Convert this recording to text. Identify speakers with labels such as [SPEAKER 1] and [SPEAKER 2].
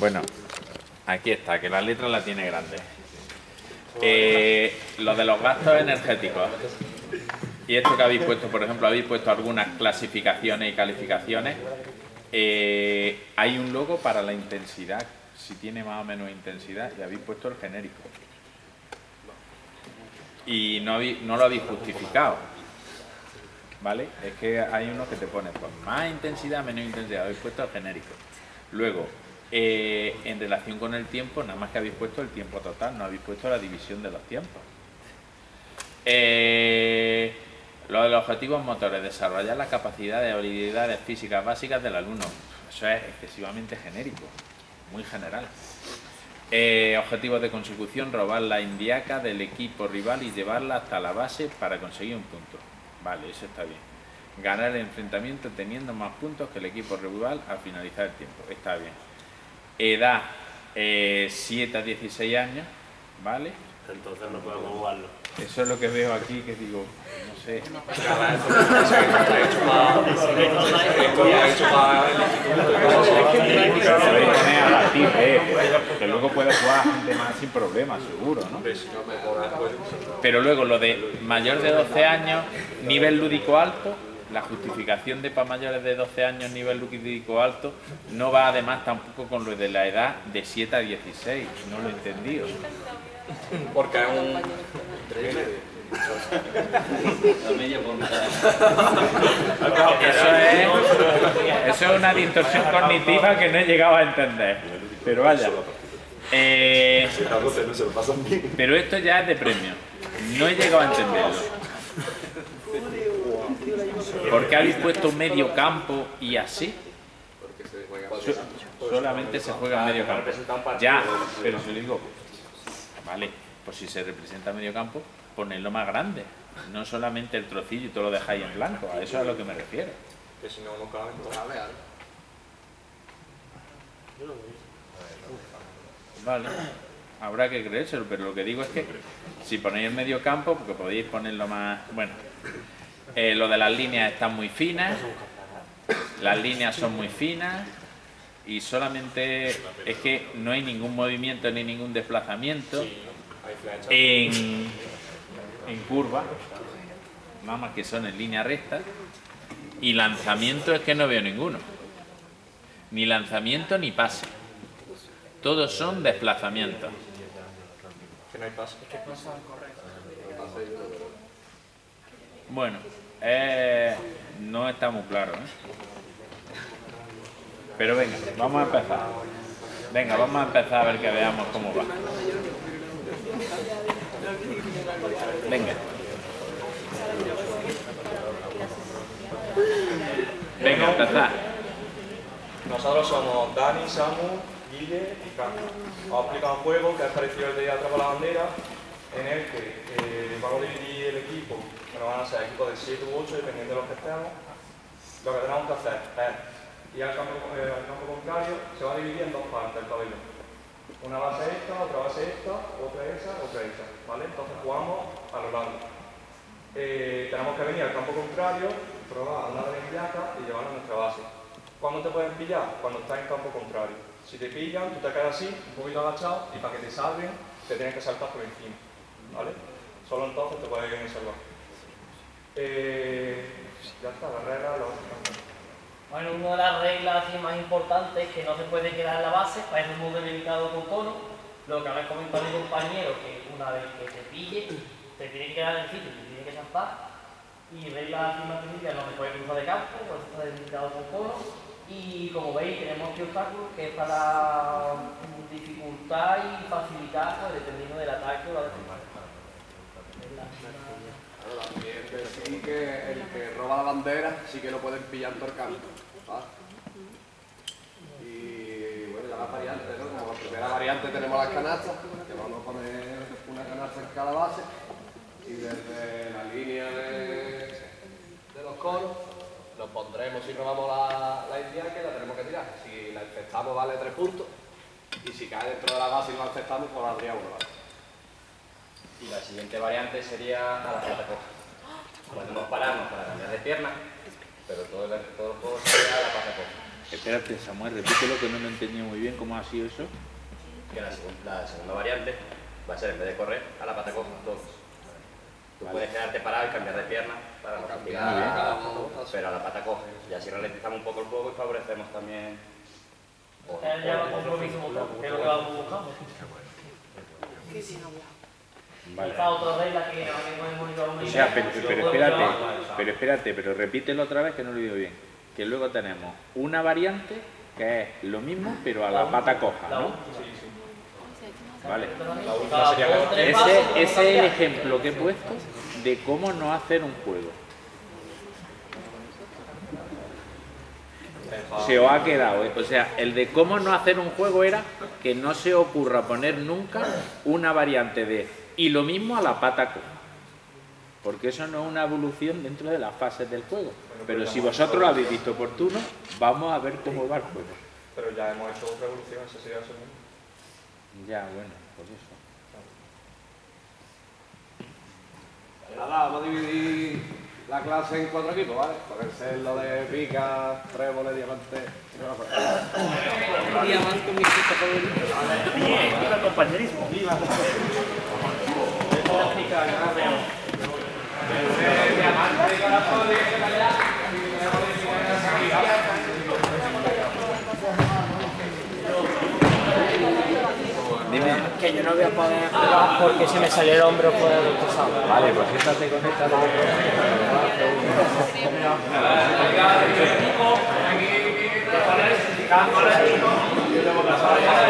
[SPEAKER 1] Bueno, aquí está, que la letra la tiene grande. Eh, lo de los gastos energéticos. Y esto que habéis puesto, por ejemplo, habéis puesto algunas clasificaciones y calificaciones. Eh, hay un logo para la intensidad, si tiene más o menos intensidad, y habéis puesto el genérico. Y no, no lo habéis justificado. ¿Vale? Es que hay uno que te pone pues, más intensidad, menos intensidad. Habéis puesto el genérico. Luego, eh, en relación con el tiempo, nada más que habéis puesto el tiempo total, no habéis puesto la división de los tiempos. Eh, los objetivos motores, desarrollar la capacidad de habilidades físicas básicas del alumno. Eso es excesivamente genérico, muy general. Eh, objetivos de consecución, robar la indiaca del equipo rival y llevarla hasta la base para conseguir un punto. Vale, eso está bien. Ganar el enfrentamiento teniendo más puntos que el equipo rival al finalizar el tiempo. Está bien. Edad eh, 7 a 16 años, ¿vale?
[SPEAKER 2] Entonces no podemos jugarlo.
[SPEAKER 1] Eso es lo que veo aquí, que digo, no sé. que luego puede jugar gente más sin problemas, seguro, ¿no? Pero luego lo de mayor de 12 años, nivel lúdico alto, la justificación de para mayores de 12 años nivel lúdico alto no va además tampoco con lo de la edad de 7 a 16, no lo he entendido.
[SPEAKER 2] Porque es un...
[SPEAKER 1] Eso es, eso es una distorsión cognitiva que no he llegado a entender. Pero vaya. Eh, pero esto ya es de premio. No he llegado a entenderlo. ¿Por qué habéis puesto medio campo y así? solamente se juega en medio campo. Ya, pero si le digo, vale, pues si se representa medio campo, ponedlo más grande. No solamente el trocillo y todo lo dejáis en blanco, a eso es a lo que me refiero.
[SPEAKER 2] Que si no, no cabe, no cabe
[SPEAKER 1] Vale, habrá que creérselo, pero lo que digo es que si ponéis el medio campo, porque podéis ponerlo más... Bueno, eh, lo de las líneas están muy finas, las líneas son muy finas y solamente es que no hay ningún movimiento ni ningún desplazamiento en, en curva, nada más que son en línea recta. Y lanzamiento es que no veo ninguno, ni lanzamiento ni pase, todos son desplazamientos.
[SPEAKER 2] Que no hay pase.
[SPEAKER 1] Bueno, eh, no está muy claro, ¿eh? Pero venga, vamos a empezar. Venga, vamos a empezar a ver que veamos cómo va. Venga. Venga, empezar.
[SPEAKER 2] Nosotros somos Dani, Samu, Guille y Carlos. Os explico un juego que es parecido al de Atrapa la Bandera, en el que eh, vamos a dividir el equipo, bueno, van a ser equipos de 7 u 8, dependiendo de los que estemos. Lo que tenemos que hacer es ir al campo, eh, contrario, se va a dividir en dos partes el pabellón. Una base esta, otra base esta, otra esa, otra esa, ¿vale? Entonces jugamos a lo largo. Eh, tenemos que venir al campo contrario, probar una la y llevarlo a nuestra base. ¿Cuándo te pueden pillar? Cuando estás en campo contrario. Si te pillan, tú te quedas así, un poquito agachado, y para que te salven, te tienes que saltar por encima. ¿Vale? Solo entonces te puedes salvar. Eh, ya está, la regla lo
[SPEAKER 3] bueno, una de las reglas más importantes es que no se puede quedar en la base, para eso es muy delicado con cono. Lo que habéis comentado mi compañero, que una vez que te pille, te tiene que quedar en el sitio, te tiene que saltar. Y reglas así más sencillas, no se puede cruzar de campo, por eso está delicado con cono. Y como veis, tenemos este obstáculo que es para dificultar y facilitar pues, dependiendo del ataque o la defensa.
[SPEAKER 4] También decir que el que roba la bandera sí que lo pueden pillar por campo. Y bueno, ya las variantes, ¿no? Como primera variante tenemos las canastas, que vamos a poner una canasta en cada base. Y desde la línea de, los conos lo pondremos si robamos la, la que la tenemos que tirar. Si la infectamos vale 3 puntos. Y si cae dentro de la base y no la infectamos, pues valdría 1, ¿vale?
[SPEAKER 5] Y la siguiente variante sería a la pata coja. Podemos pararnos para cambiar de pierna, pero todo el, todo el juego sería a la pata coja.
[SPEAKER 1] Espérate, Samuel, repite lo que no lo entendí muy bien, ¿cómo ha sido eso?
[SPEAKER 5] Que la, la segunda variante va a ser en vez de correr a la pata coja todos. Tú puedes quedarte parado y cambiar de pierna para no castigar, pero a la pata coja. Y así ralentizamos un poco el juego y favorecemos también.
[SPEAKER 3] ya lo que vamos buscando.
[SPEAKER 1] Vale. O sea, pero, espérate, pero espérate, pero repítelo otra vez que no lo he oído bien. Que luego tenemos una variante que es lo mismo, pero a la pata coja, ¿no? Vale.
[SPEAKER 3] Pasos,
[SPEAKER 1] Ese, es el ejemplo que he puesto de cómo no hacer un juego. Se os ha quedado, ¿eh? o sea, el de cómo no hacer un juego era que no se ocurra poner nunca una variante de y lo mismo a la pata coja. Porque eso no es una evolución dentro de las fases del juego. Pero si vosotros lo habéis visto oportuno, vamos a ver cómo va el juego.
[SPEAKER 2] Pero ya hemos hecho otra evolución, ese sería el segundo.
[SPEAKER 1] Ya, bueno, por eso.
[SPEAKER 4] Nada, vamos a dividir la clase en cuatro equipos, ¿vale? Ser lo de pica, tréboles, diamante y no fuera.
[SPEAKER 6] Diamante, mi equipo favorito.
[SPEAKER 1] Dime.
[SPEAKER 6] Que yo no voy a poder jugar porque se me salió el hombro por el cruzado.
[SPEAKER 1] Vale, pues siéntate con esta.
[SPEAKER 6] ¿En